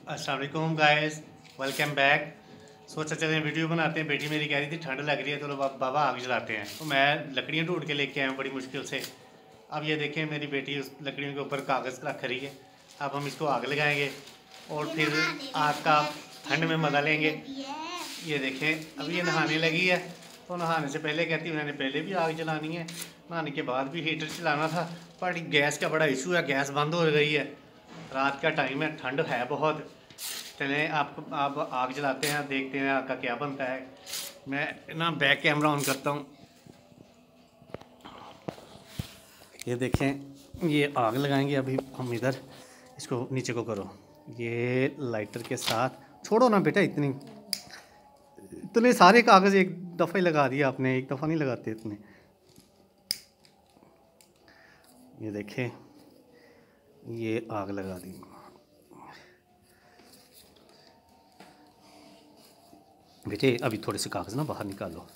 Aslam guys welcome back सोचा चले video बनाते हैं। बेटी मेरी कह रही थी ठंड लग रही है तो बाबा आग जलाते हैं। तो मैं लकड़ियाँ ढूंढ के लेके आया बड़ी मुश्किल से। अब ये देखें मेरी बेटी उस लकड़ियों के ऊपर कागज़ रख रही है। अब हम इसको आग लगाएँगे और फिर आग का ठंड में मज़ा लेंगे। ये देखें अभी ये नहाने लगी है। तो नहाने से पहले कहती मैंने पहले भी आग जलानी है। नहाने के बाद भी हीटर चलाना था पर गैस का बड़ा इशू है गैस बंद हो गई है। रात का टाइम है, ठंड है बहुत। चलें, आप आप आग जलाते हैं, देखते हैं आग का क्या बनता है। मैं ना बैक कैमरा ऑन करता हूँ। ये देखें, ये आग लगाएँगे अभी हम इधर। इसको नीचे को करो। ये लाइटर के साथ। छोड़ो ना बेटा इतनी। इतने सारे कागज़ एक दफ़ा ही लगा दिया आपने, एक दफ़ा नहीं लगाते इतने। ये देखें। ये आग लगा दी। बेटे, अभी थोड़े से कागज़ ना बाहर निकालो।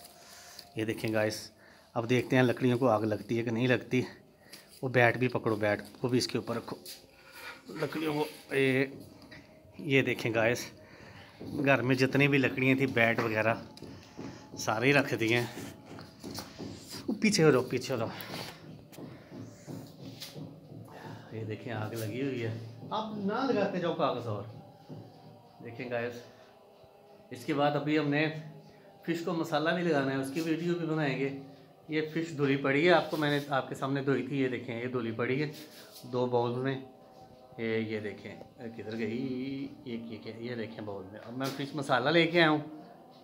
ये देखें गाइस अब देखते हैं लकड़ियों को आग लगती है कि नहीं लगती। वो बैट भी पकड़ो, बैट वो भी इसके ऊपर रखो। लकड़ियों को, ये ये देखें गाइस घर में जितनी भी लकड़ियाँ थी, बैट वगैरह, सारे ही रख दिए। पीछे हो रहो पीछे हो रहो ये देखें, आग लगी हुई है। आप ना लगाते जाओ कागज़ और। देखें गाइस इसके बाद अभी हमने फ़िश को मसाला भी लगाना है, उसकी वीडियो भी बनाएँगे। ये फ़िश धुली पड़ी है, आपको मैंने, आपके सामने धोई थी, ये देखें, ये धुली पड़ी है। दो बाउल में, ये ये देखें किधर गई एक ये क्या ये देखें बाउल में। अब मैं फ़िश मसाला लेके आया हूँ।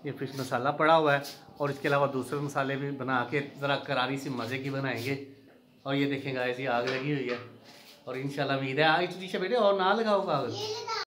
ये फ़िश मसाला पड़ा हुआ है, और इसके अलावा दूसरे मसाले भी बना के, ज़रा करारी सी मज़े की बनाएँगे। और ये देखें गाइस ये आग लगी हुई है। और इन शाला उम्मीद है आज बेटे और ना लगाओ कागज़।